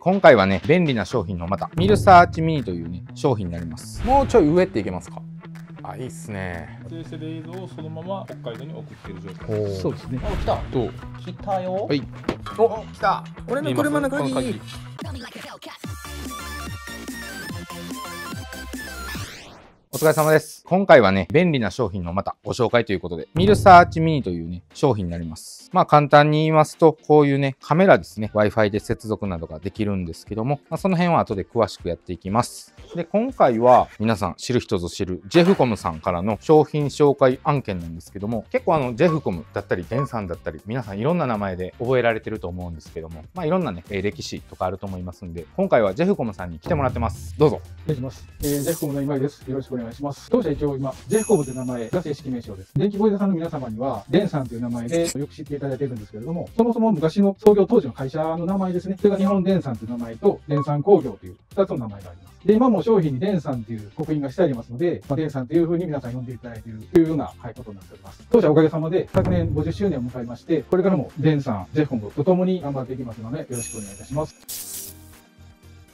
今回はね、便利な商品のまた、ミルサーチミニというね、商品になります。もうちょい上っていけますか？あ、いいっすね。生成で映像をそのまま北海道に送っている状態おそうですね。お、来た。どう？来たよ。はい。お、来た。俺の車の鍵。お疲れ様です。今回はね、便利な商品のまたご紹介ということで、ミルサーチミニというね、商品になります。まあ簡単に言いますと、こういうね、カメラですね、Wi-Fi で接続などができるんですけども、まあ、その辺は後で詳しくやっていきます。で、今回は皆さん知る人ぞ知るジェフコムさんからの商品紹介案件なんですけども、結構あの、ジェフコムだったり、デンさんだったり、皆さんいろんな名前で覚えられてると思うんですけども、まあいろんなね、歴史とかあると思いますんで、今回はジェフコムさんに来てもらってます。どうぞ。お願いします。えー、ジェフコムの今井です。よろしくお願いします。当社一応今、ジェフコムという名前が正式名称です。電気ボイダさんの皆様には、デンさんという名前でよく知っていただいているんですけれども、そもそも昔の創業当時の会社の名前ですね。それが日本電産という名前と、電産工業という2つの名前があります。で、今も商品に電産という刻印がしてありますので、まあ、電産というふうに皆さん呼んでいただいているというような、はい、ことになっております。当社おかげさまで、昨年50周年を迎えまして、これからも電産、ジェフコムと共に頑張っていきますので、よろしくお願いいたします。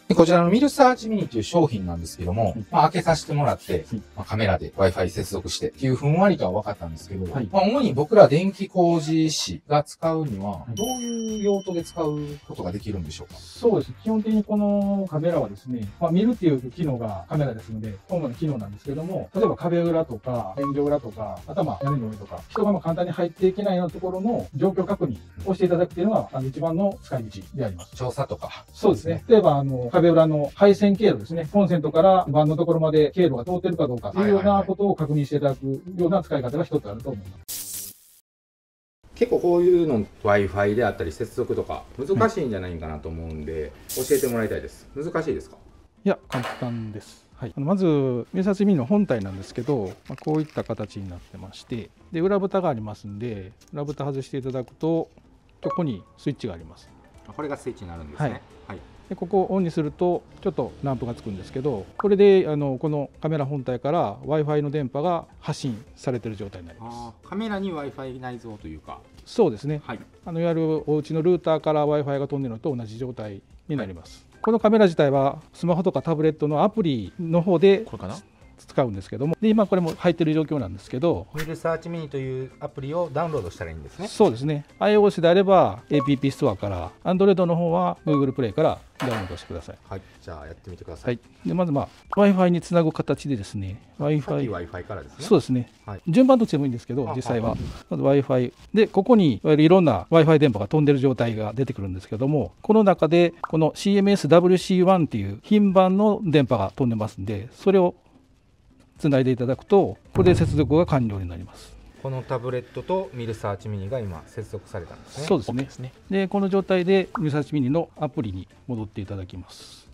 でこちらのミルサーチミニという商品なんですけども、まあ、開けさせてもらって、まあ、カメラで Wi-Fi 接続してっていうふんわりとは分かったんですけど、はいまあ、主に僕ら電気工事士が使うには、どういう用途で使うことができるんでしょうか？そうです。基本的にこのカメラはですね、まあ、見るっていう機能がカメラですので、主な機能なんですけども、例えば壁裏とか、天井裏とか、頭、屋根の上とか、人がまあ簡単に入っていけないようなところの状況確認をしていただくっていうのが、あの一番の使い道であります。調査とか。そうですね。例えば、あの、壁裏の配線経路ですね。コンセントから盤のところまで経路が通ってるかどうかというようなことを確認していただくような使い方が一つあると思います。結構こういうの Wi-Fi であったり接続とか難しいんじゃないかなと思うんで、教えてもらいたいです。難しいですか？いや、簡単です。はい、あのまず、ミルサーチミニの本体なんですけど、まあ、こういった形になってまして、で裏蓋がありますんで、裏蓋外していただくと、ここにスイッチがあります。これがスイッチになるんですね。はい。でここをオンにするとちょっとランプがつくんですけどこれであのこのカメラ本体から w i f i の電波が発信されている状態になります。カメラに Wi-Fi 内蔵というか。そうですね。はい。あのいわゆるお家のルーターから w i f i が飛んでるのと同じ状態になります、このカメラ自体はスマホとかタブレットのアプリの方でこれかな？使うんですけども。で今これも入ってる状況なんですけど。ミルサーチミニというアプリをダウンロードしたらいいんですね。そうですね。iOS であれば APP ストアから Android の方は Google プレイからダウンロードしてください。はい。じゃあやってみてくださ。はい。い、でまず、まあ、w i f i につなぐ形でですね w i さっき f i Wi-Fi からですね。そうですね、はい。順番どっちでもいいんですけどあ実際は。はい。まず w i f i でここにいわゆるいろんな w i f i 電波が飛んでる状態が出てくるんですけどもこの中でこの CMSWC1 っていう頻番の電波が飛んでますんでそれをつないでいただくとこれで接続が完了になります、このタブレットとミルサーチミニが今接続されたんですね。そうですね。ですね。でこの状態でリサーチミニのアプリに戻っていただきます。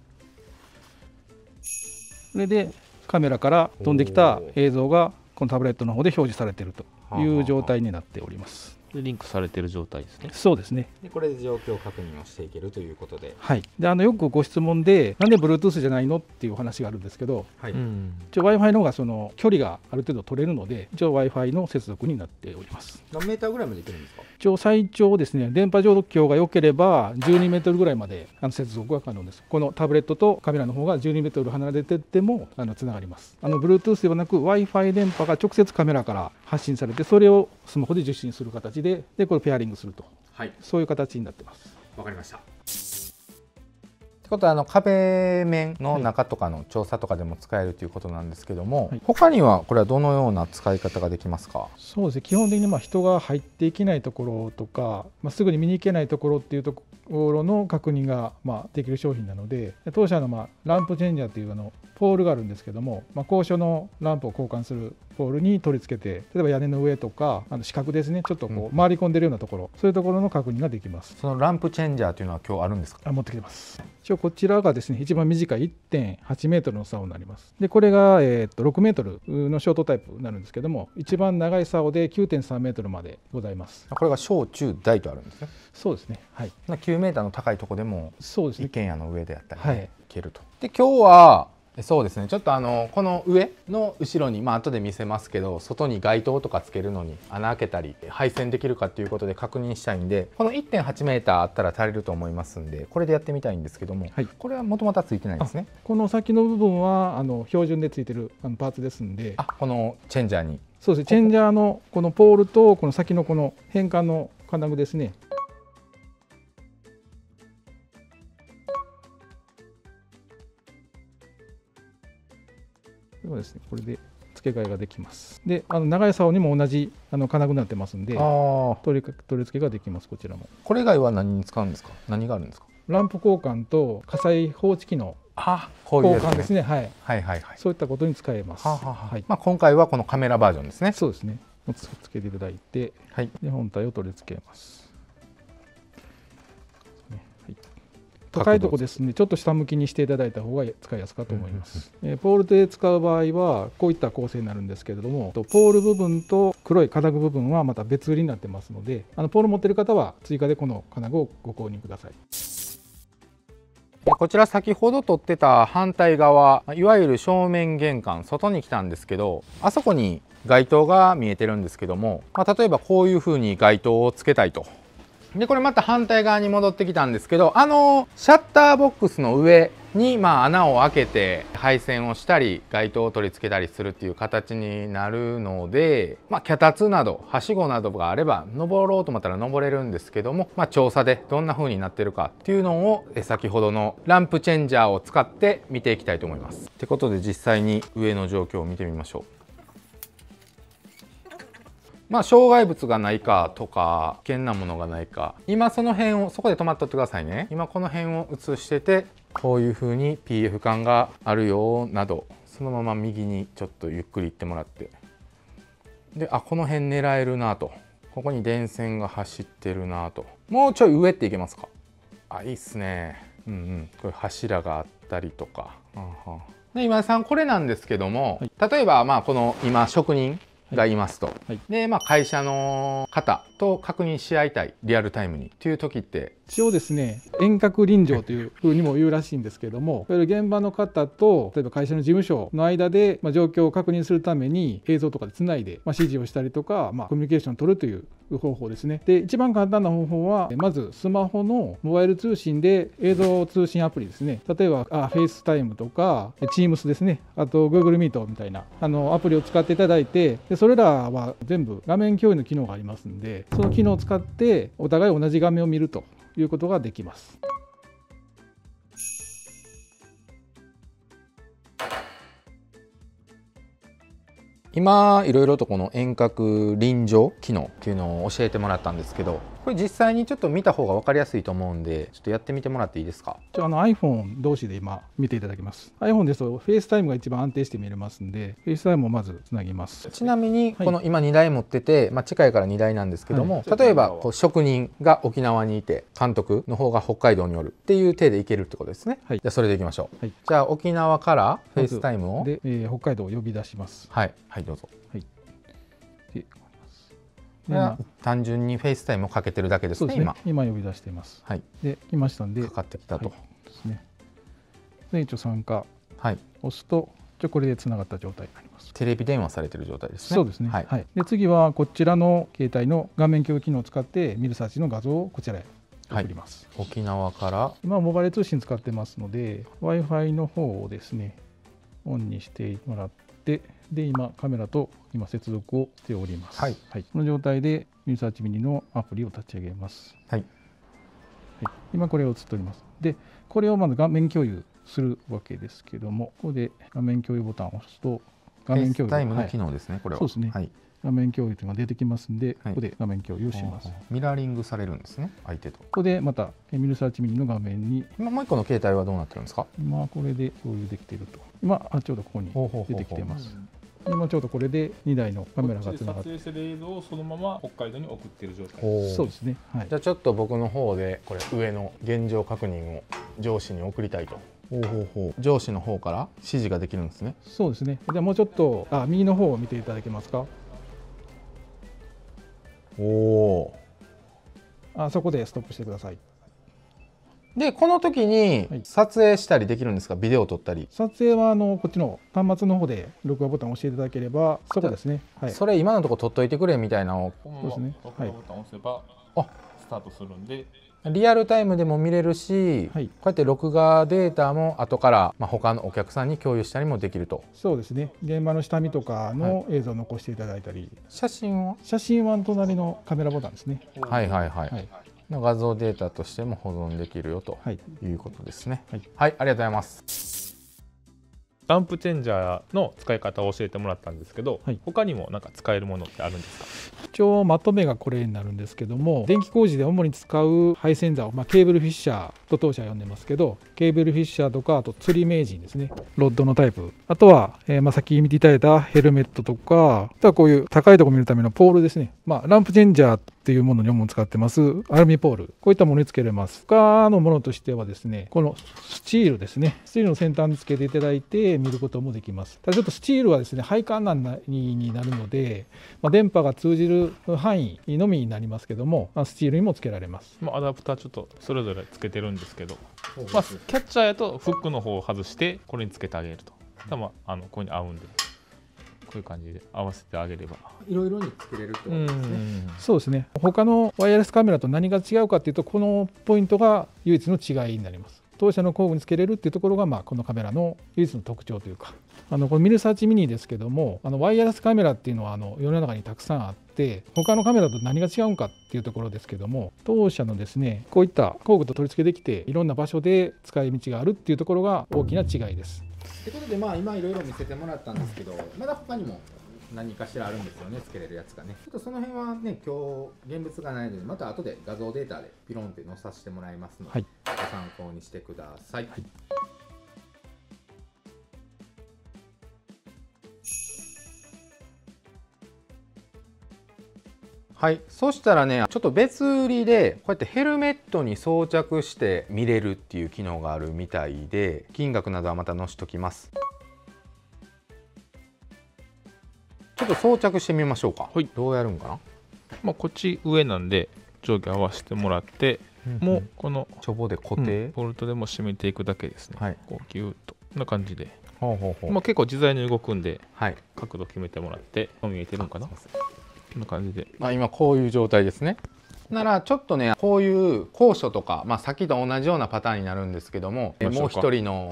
それでカメラから飛んできた映像がこのタブレットの方で表示されているという状態になっておりますでリンクされてる状態ですね。そうですね。でこれで状況確認をしていけるということで。はい。であのよくご質問でなんで Bluetooth じゃないのっていうお話があるんですけどはい。ん。一応 w i f i の方がその距離がある程度取れるので一応 w i f i の接続になっております。何メーターぐらいまでいけるんですか？一応最長ですね電波状況が良ければ12メートルぐらいまであの接続が可能です。このタブレットとカメラの方が12メートル離れててもあのつながります。あの Bluetooth ではなく w i f i 電波が直接カメラから発信されてそれをスマホで受信する形ででこれペアリングすると。はい。そういう形になってます。わかりました。ってことはあの壁面の中とかの調査とかでも使えるということなんですけども、はい。他にはこれはどのような使い方ができますか？そうですね。基本的にまあ人が入っていけないところとか、まあ、すぐに見に行けないところっていうところの確認がまあできる商品なので当社のまあランプチェンジャーというあのポールがあるんですけども、まあ、高所のランプを交換するポールに取り付けて例えば屋根の上とかあの四角ですね。ちょっとこう回り込んでるようなところ、そういうところの確認ができます。そのランプチェンジャーというのは今日あるんですか？あ持ってきてます。一応こちらがですね一番短い1.8メートルの竿になります。でこれが、えー、と6メートルのショートタイプになるんですけども一番長い竿で9.3メートルまでございます。これが小中大とあるんですね。そうですね。はい。9メーターの高いところでもそうですね。一軒家の上であったり、はい。いけると。で今日はそうですね。ちょっとあのこの上の後ろにまあ後で見せますけど外に街灯とかつけるのに穴開けたり配線できるかっていうことで確認したいんでこの 1.8m あったら足りると思いますんでこれでやってみたいんですけども、はい。これはもともとはついてないですね。この先の部分はあの標準でついてるあのパーツですんで。あこのチェンジャーに。そうですね。チェンジャーのこのポールとこの先のこの変換の金具ですねですね。これで付け替えができます。であの長い竿にも同じあの金具になってますんで取り取り付けができますこちらも。これ以外は何に使うんですか？何があるんですか？ランプ交換と火災報知器のあこういう交換ですね。はい。はいはいはい。そういったことに使えます。はあはい。まあ、今回はこのカメラバージョンですね。そうですね。つけていただいてはい。で本体を取り付けます。高いとこですね、ちょっと下向きにしていただいた方が使いやすかと思います。えーポールで使う場合は、こういった構成になるんですけれども、とポール部分と黒い金具部分はまた別売りになってますので、あのポール持ってる方は追加でこの金具をご購入ください。でこちら先ほど撮ってた反対側いわゆる正面玄関外に来たんですけどあそこに街灯が見えてるんですけども、まあ、例えばこういう風に街灯をつけたいとでこれまた反対側に戻ってきたんですけどあのシャッターボックスの上にまあ穴を開けて配線をしたり街灯を取り付けたりするっていう形になるので、まあ、脚立などはしごなどがあれば登ろうと思ったら登れるんですけども、まあ、調査でどんな風になってるかっていうのを先ほどのランプチェンジャーを使って見ていきたいと思います。ってことで実際に上の状況を見てみましょう。まあ、障害物がないかとか危険なものがないか。今その辺をそこで止まっとってくださいね。今この辺を映しててこういう風に PF 感があるよなどそのまま右にちょっとゆっくり行ってもらって。であこの辺狙えるなと。ここに電線が走ってるなと。もうちょい上っていけますか？あいいっすね。うんうん。これ柱があったりとか、うんうん。で今井さんこれなんですけども、例えばまあこの今職人がいますと、はい。でまあ会社の方と確認し合いたいリアルタイムにっていう時って。一応ですね遠隔臨場というふうにも言うらしいんですけどもいわゆる現場の方と例えば会社の事務所の間で、まあ、状況を確認するために映像とかでつないで、まあ、指示をしたりとか、まあ、コミュニケーションを取るという方法ですね。で一番簡単な方法はまずスマホのモバイル通信で映像通信アプリですね。例えばあ FaceTime とか Teams ですね。あと Google Meet みたいなあのアプリを使っていただいてでそれらは全部画面共有の機能がありますんでその機能を使ってお互い同じ画面を見るということができます。今いろいろとこの遠隔臨場機能っていうのを教えてもらったんですけどこれ実際にちょっと見た方が分かりやすいと思うんでちょっとやってみてもらっていいですか？あの iPhone 同士で今見ていただきます。iPhone ですと FaceTime が一番安定して見れますんで FaceTime をまずつなぎます。ちなみにはい。この今2台持ってて、まあ、近いから2台なんですけども、は例えまあこう職人が沖縄にいて監督の方が北海道におるっていう体でいけるってことですね、はい。じゃあそれでいきましょう、はい。じゃあ沖縄からフェイまずスタイムを？で、えー北海道を呼び出します。はい。はいどうぞ。でこれは単純に FaceTime をかけてるだけですそうですね。ね今。今呼び出しています。はい。で来ましたんで。かかってきたと。はい。ですね。で一応参加。はい、押すと一応これでつながった状態になります。テレビ電話されてる状態ですね。そうですね、はい、はい。で次はこちらの携帯の画面共有機能を使ってみるサーチの画像をこちらへ送ります。沖縄から。今はモバイル通信使ってますので w i f i の方をですねオンにしてもらってで今カメラと今接続をしております、はい。この状態でミルサーチミニのアプリを立ち上げます、はい。はい。今これを映っております。でこれをまず画面共有するわけですけどもここで画面共有ボタンを押すと画面共有タイムのはい。機能ですね、これは。そうですね。はい、画面共有というのが出てきますんで、はい。ここで画面共有します。こミラーリングされるんですね相手と。こでまたえミルサーチミニの画面に今もう一個の携帯はどうなってるんですか？今これで共有できていると。今あちょうどここにほうほうほうほう。出てきてます今ちょうどこれで2台のカメラがつながって。撮影してる映像をそのまま北海道に送ってる状態そうですね。はい。じゃあちょっと僕の方でこれ上の現状確認を上司に送りたいと。ほうほうほう。上司の方から指示ができるんですね。そうですね。じゃあもうちょっとあ右の方を見ていただけますか。おおあそこでストップしてくださいでこの時にはい。撮影したりできるんですか？ビデオ撮ったり、撮影はあのこっちの端末の方で録画ボタンを押していただければそこですね。はい。それ今のとこ撮っといてくれみたいなのを。そうですね。録画ボタンを押せば、あ。スタートするんで。リアルタイムでも見れるし、はい。こうやって録画データも後から、まあ、他のお客さんに共有したりもできると。そうですね。現場の下見とかの映像を残していただいたり、写真は？写真は隣のカメラボタンですね。はいはいはい、はいの画像データとしても保存できるよとはい。いうことですね。はい、はい、ありがとうございますランプチェンジャーの使い方を教えてもらったんですけど、はい。他にもなんか使えるものってあるんですか？一応まとめがこれになるんですけども電気工事で主に使う配線座を、まあ、ケーブルフィッシャーと当社は呼んでますけどケーブルフィッシャーとかあと釣り名人ですね。ロッドのタイプ。あとは、えーまあ、先見ていただいたヘルメットとかあとはこういう高いところ見るためのポールですね、まあ、ランプチェンジャーっていうものに主に使ってます。アルミポール。こういったものにつけれます。他のものとしてはですねこのスチールですね。スチールの先端につけていただいて見ることもできます。ただちょっとスチールはですね配管なんなにになるので、まあ、電波が通じる範囲のみになりますけども、まあスチールにもつけられます。まあ、アダプターちょっとそれぞれつけてるんですけど、まあ、キャッチャーやとフックの方を外してこれにつけてあげると。多分あのここに合うんで。こういう感じで合わせてあげれば。いろいろに作れるってことうですね。ん。そうですね。他のワイヤレスカメラと何が違うかっていうとこのポイントが唯一の違いになります当社の工具につけれるっていうところが、まあ、このカメラの唯一の特徴というかあのこのミルサーチミニですけどもあのワイヤレスカメラっていうのはあの世の中にたくさんあって他のカメラと何が違うんかっていうところですけども当社のですねこういった工具と取り付けできていろんな場所で使い道があるっていうところが大きな違いです。ということでまあ今いろいろ見せてもらったんですけどまだ他にも何かしらあるんですよねつけれるやつがね。ちょっとその辺はね今日現物がないのでまた後で画像データでピロンって載させてもらいますので、はい。ご参考にしてください、はい、そしたらねちょっと別売りでこうやってヘルメットに装着して見れるっていう機能があるみたいで金額などはまた載しときますちょっと装着してみましょうか、はい。どうやるんかな？まあ、こっち上なんで上下合わせてもらって、もうこのチョボで固うん定、ボルトでも締めていくだけですね、はい。こうギューッと。こんな感じで、ほうほうほう、まあ、結構自在に動くんではい。角度決めてもらって見えてるんかな。こんな感じで。まあ、今こういう状態ですね。ならちょっとねこういう高所とか、まあ、さっきと同じようなパターンになるんですけどももう一人の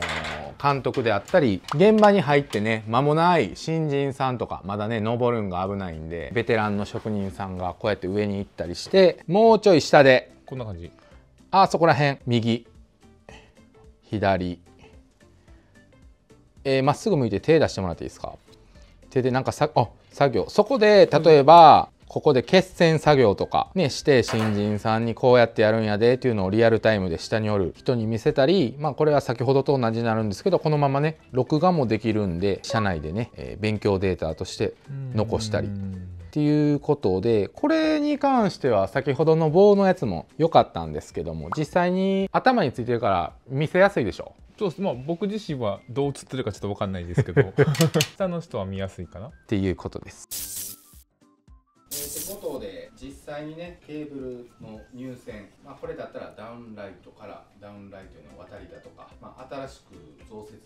監督であったり現場に入ってね間もない新人さんとかまだね登るんが危ないんでベテランの職人さんがこうやって上に行ったりしてもうちょい下でこんな感じ。あそこら辺右左えーまっすぐ向いて手出してもらっていいですか？手でなんかさあ作業。そこで例えば、ここで決戦作業とかねして新人さんにこうやってやるんやでっていうのをリアルタイムで下におる人に見せたりまあこれは先ほどと同じになるんですけどこのままね録画もできるんで社内でね、えー勉強データとして残したりっていうことでこれに関しては先ほどの棒のやつも良かったんですけども実際に頭についてるから見せやすいでしょそうまあ僕自身はどう映ってるかちょっと分かんないですけど 下の人は見やすいかな。っていうことです。えー、ってことで実際にねケーブルの入線、まあ、これだったらダウンライトからダウンライトへの渡りだとか、まあ、新しく増設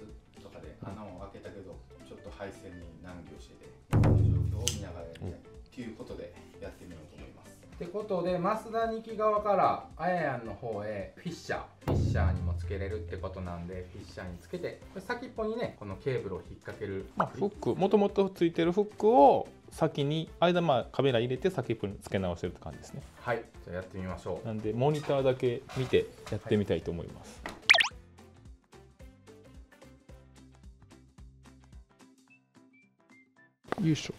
とかで穴を開けたけどちょっと配線に難儀をしててこの状況を見ながらやりたいということでやってみようと思います。ってことで増田2期側からあややんの方へフィッシャーフィッシャーにもつけれるってことなんでフィッシャーにつけてこれ先っぽにねこのケーブルを引っ掛けるまあ、フックもともとついてるフックを先に間まあカメラ入れて先っぽにつけ直してるって感じですね。はい。じゃあやってみましょう。なんでモニターだけ見てやってみたいと思います、よいしょ。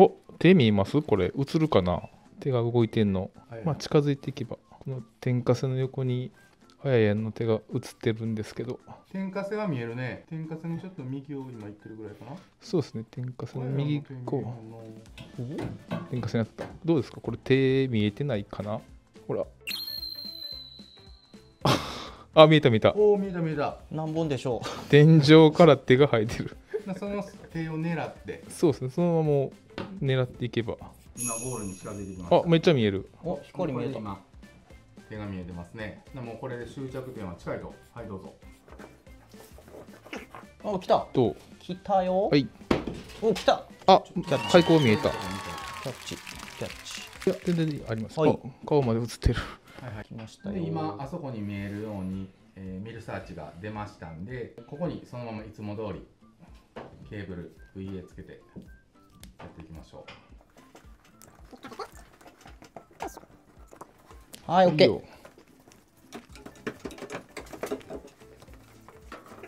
お手見えます？これ映るかな？手が動いてんの、まあ、近づいていけば。この天かせの横にあややんの手が映ってるんですけど。天かせは見えるね。天かせにちょっと右を今行ってるぐらいかな。そうですね。天かせの右こう。う天かせになった。どうですか？これ手見えてないかな？ほら。あ見えた見えた。おお見えた見えた。何本でしょ天井から手が生えてる。な その手を狙って。そうですね。そのままもう狙っていけば。今ゴールに近づいてきました。あめっちゃ見える。うお光見えた。今手が見えてますね。もうこれで終着点は近いと。はいどうぞ。お来た。どう？来たよ。はい。お来た。あキャッチ。最高見えた。いキャッチキャッチ。や全然あります、はい。あ顔まで映ってる。はいはい。来ましたよ。で今あそこに見えるように、えーミルサーチが出ましたんでここにそのままいつも通りケーブル VA つけてやっていきましょうはいオッケー。こ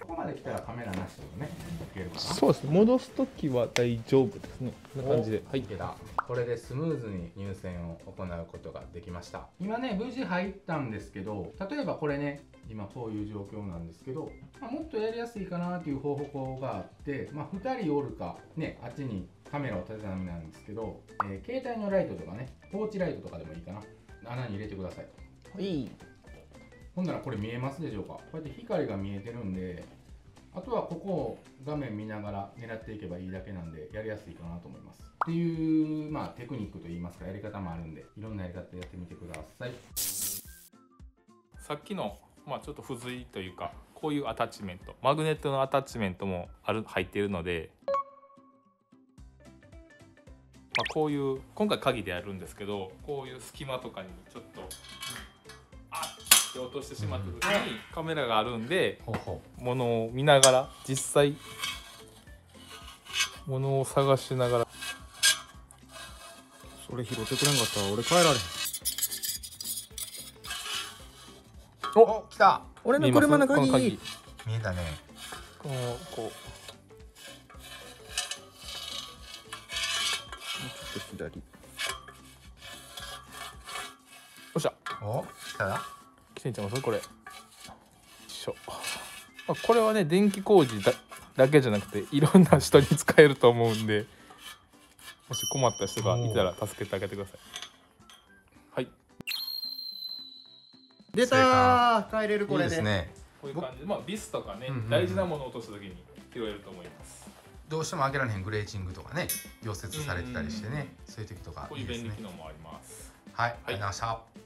こまで来たらカメラなしでもね OK るかな？そうですね。戻すときは大丈夫ですね。こんな感じで。はい。いけた。これでスムーズに入線を行うことができました。今ね無事入ったんですけど例えばこれね今こういう状況なんですけど、まあ、もっとやりやすいかなっていう方法があって、まあ、2人おるかねあっちにカメラを立てたためなんですけど、えー携帯のライトとかねポーチライトとかでもいいかな穴に入れてください。とはい。ほんならこれ見えますでしょうか？こうやって光が見えてるんであとはここを画面見ながら狙っていけばいいだけなんでやりやすいかなと思います。っていうまあテクニックといいますかやり方もあるんでいろんなやり方やってみてください。さっきの、まあ、ちょっと付随というかこういうアタッチメントマグネットのアタッチメントもある入っているので、まあ、こういう今回鍵でやるんですけどこういう隙間とかにちょっとあっって落としてしまった時にカメラがあるんでほうほものを見ながら実際ものを探しながら。それ拾ってくれんかったら俺帰られへん。お来た。俺の車の鍵。この鍵。見えたね。このこち左。うよっしゃ。お来たらきてんちゃいますこれ。しょ。まあこれはね電気工事だだけじゃなくていろんな人に使えると思うんでもし困った人がいたら助けてあげてください。はい。出たー。帰れるこいいれですね。こういう感じでまあビスとかね、うんうんうん。大事なものを落とす時に拾えると思いますどうしても開けられへんグレーチングとかね溶接されてたりしてねそういう時とかこういう便利いいですね。機能もあります。はい、ありがとうございました。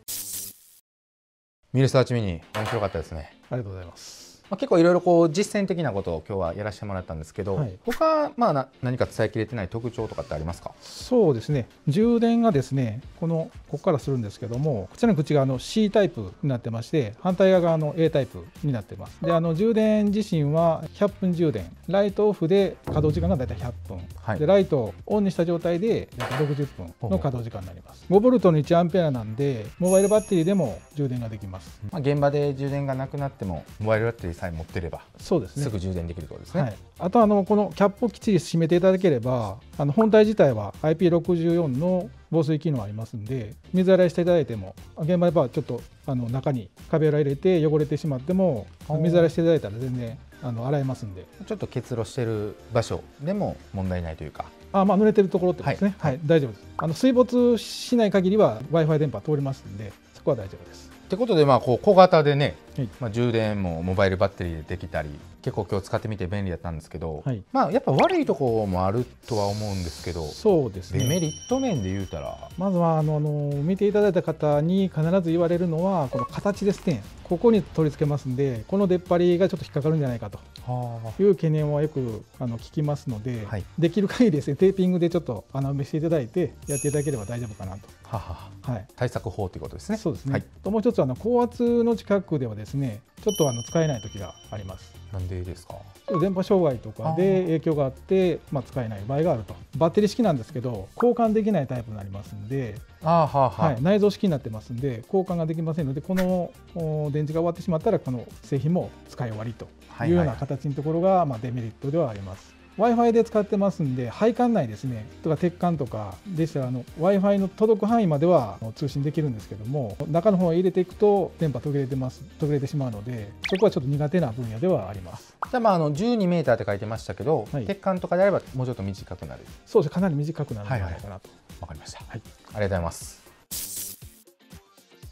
ミルサーチミニ面白かったですね。ありがとうございます。まあ、結構いろいろこう実践的なことを今日はやらせてもらったんですけど、はい。他まあな何か伝えきれてない特徴とかってありますか？そうですね、充電がですね、このここからするんですけども、こちらの口があの C タイプになってまして、反対側があの A タイプになってます。で、あの充電自身は100分充電、ライトオフで稼働時間がだいたい100分、はい。でライトをオンにした状態でだいたい60分の稼働時間になります。5ボルトの1アンペアなんで、モバイルバッテリーでも充電ができます。まあ、現場で充電がなくなってもモバイルバッテリーさえ持ってればそうですね。すぐ充電できるとですね、はい、あとあのこのキャップをきっちり閉めていただければあの本体自体は IP64 の防水機能ありますんで水洗いしていただいても現場ではちょっとあの中に壁裏入れて汚れてしまっても水洗いしていただいたら全然あの洗えますんで。ちょっと結露してる場所でも問題ないというか。あ、まあ、濡れてるところってですね、ははい。い大丈夫です。あの水没しない限りは w i f i 電波通りますんでそこは大丈夫です。ってことでまあこう小型でね、はい。まあ、充電もモバイルバッテリーでできたり結構今日使ってみて便利だったんですけど、はい。まあやっぱ悪いところもあるとは思うんですけどそうですね。デメリット面で言うたら。まずはあのあの見ていただいた方に必ず言われるのはこの形ですね。ここに取り付けますんでこの出っ張りがちょっと引っかかるんじゃないかと。はいう懸念はよくあの聞きますので、はい。できる限りですねテーピングでちょっと穴埋めしていただいてやっていただければ大丈夫かなと。はははい。対策法ということですね。そうですね、はい、ともう一つあの高圧の近くではですねちょっとあの使えない時があります。なんでですか？電波障害とかで影響があってまあ、使えない場合があると。バッテリー式なんですけど交換できないタイプになりますんで、あーはーはー。はい、内蔵式になってますんで交換ができませんのでこのお電池が終わってしまったらこの製品も使い終わりとはいいうはいような形のところが、まあ、デメリットではあります。W i f i で使ってますんで配管内ですね。とか鉄管とかでしたら w i f i の届く範囲までは通信できるんですけども中の方を入れていくと電波途切れてます途切れてしまうのでそこはちょっと苦手な分野ではあります。じゃあまああの12メーターって書いてましたけど、はい。鉄管とかであればもうちょっと短くなる。そうです。ねかなり短くなるんじゃないかなと、わかりました、はい。ありがとうございます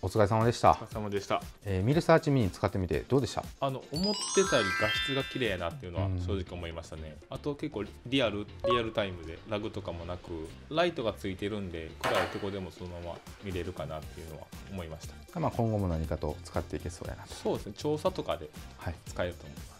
お疲れ様でした。お疲れ様でした。えーミルサーチミニ使ってみてどうでした？あの思ってたより画質が綺麗やなっていうのはうん。正直思いましたね、あと結構リアルリアルタイムでラグとかもなくライトがついてるんで暗いとこでもそのまま見れるかなっていうのは思いました。まあ、今後も何かと使っていけそうやなと、そうですね。調査とかではい、使えると思います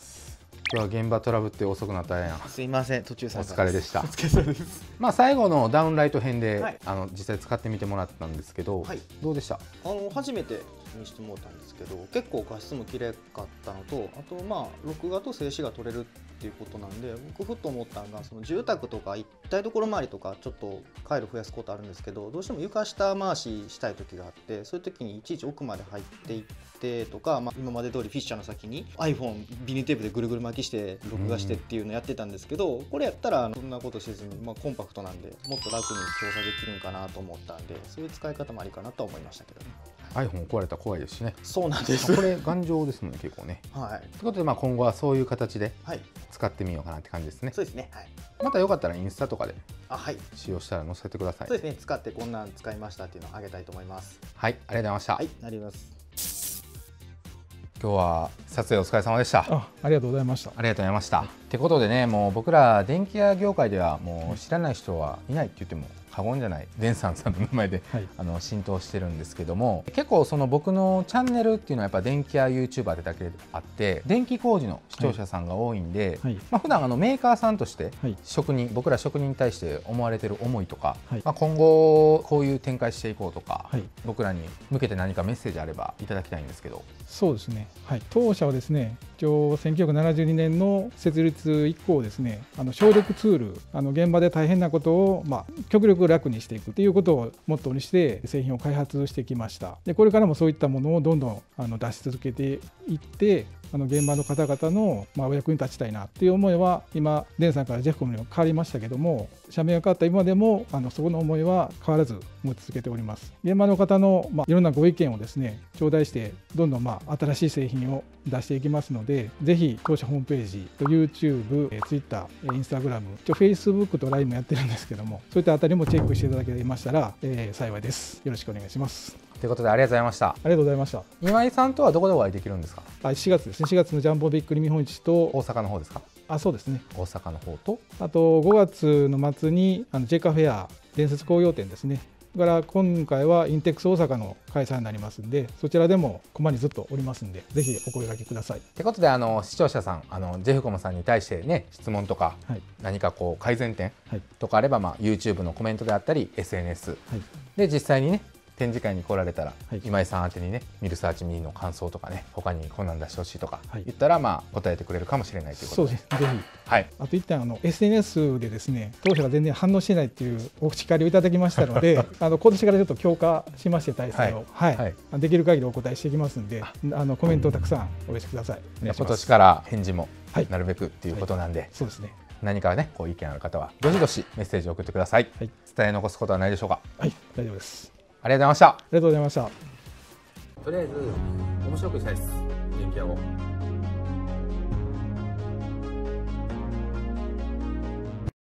今日は現場トラブって遅くなったやんすいません途中おさ疲れでした。お疲れ様です。まあ最後のダウンライト編で、はいあの実際使ってみてもらったんですけど、はい。どうでした？あの初めてにしてもらったんですけど結構画質も綺麗かったのとあとまあ録画と静止が撮れるっていうことなんで僕ふっと思ったのがその住宅とか一体所周りとかちょっと回路増やすことあるんですけどどうしても床下回ししたい時があってそういう時にいちいち奥まで入っていってとか、まあ、今まで通りフィッシャーの先に iPhone ビニテープでぐるぐる巻きして録画してっていうのやってたんですけどこれやったらそんなことせずに、まあ、コンパクトなんでもっと楽に調査できるんかなと思ったんでそういう使い方もありかなとは思いましたけどね。iPhone 壊れたら怖いですしねそうなんです。これ頑丈ですもんね結構ね はい。ということでまあ今後はそういう形ではい。使ってみようかなって感じですねそうですね。はい。またよかったらインスタとかであ、はい。使用したら載せてくださいそうですね。使ってこんなん使いましたっていうのをあげたいと思います。はいありがとうございました、はい。なります。今日は撮影お疲れ様でしたあありがとうございましたありがとうございました。ってことでね、もう僕ら電気屋業界ではもう知らない人はいないって言っても過言じゃないデンサンさんの名前で、はい。あの浸透してるんですけども結構その僕のチャンネルっていうのはやっぱ電気屋 YouTuber でだけあって電気工事の視聴者さんが多いんで、はい。まあ普段あのメーカーさんとしてはい。職人僕ら職人に対して思われてる思いとか、はい。まあ、今後こういう展開していこうとか、はい。僕らに向けて何かメッセージあればいただきたいんですけど。そうですね、はい、当社はですね、一応1972年の設立以降ですね、あの消毒ツール、あの現場で大変なことを、まあ、極力楽にしていくということをモットーにして製品を開発してきました。でこれからもそういったものをどんどんあの出し続けていって、あの現場の方々の、まあ、お役に立ちたいなっていう思いは今、デンさんからジェフコムにも変わりましたけども、社名が変わった今でもあのそこの思いは変わらず持ち続けております。現場の方の、まあ、いろんなご意見をですね頂戴して、どんどん、まあ、新しい製品を出していきますので、ぜひ当社ホームページ、YouTube、えー Twitter、えー Instagram、一応 Facebook と LINE もやってるんですけども、そういったあたりもチェックしていただけましたら、えー幸いです。よろしくお願いします。ということでありがとうございましたありがとうございました。今井さんとはどこでお会いできるんですか？あ4月ですね、4月のジャンボビックリ見本市と、大阪の方ですか？あそうですね、大阪の方と。あと5月の末にあの J カフェア伝説工業展ですね。それから今回はインテックス大阪の開催になりますんで、そちらでも駒にずっとおりますんで、ぜひお声掛けください。ってことであの視聴者さんあのジェフコムさんに対してね質問とかはい、何かこう改善点はい、とかあれば、まあ、YouTube のコメントであったり SNS はい、で実際にね展示会に来られたら、はい。今井さん宛てにねミルサーチミニの感想とかね他にこんなん出してほしいとかはい。言ったら、まあ答えてくれるかもしれないということで。そうです、ぜひ。はい。あと一点あの SNS でですね当社が全然反応してないっていうお叱りをいただきましたので あの今年からちょっと強化しまして体制を。はい、はい。できる限りお答えしていきますんであ。のコメントをたくさんお寄せください。今年から返事もはい。なるべくっていうことなんで、そうですね。何かねこう意見ある方はどしどしメッセージを送ってください、はい。伝え残すことはないでしょうか？はい。大丈夫ですありがとうございました。ありがとうございました。とりあえず面白くしたいです。電気屋を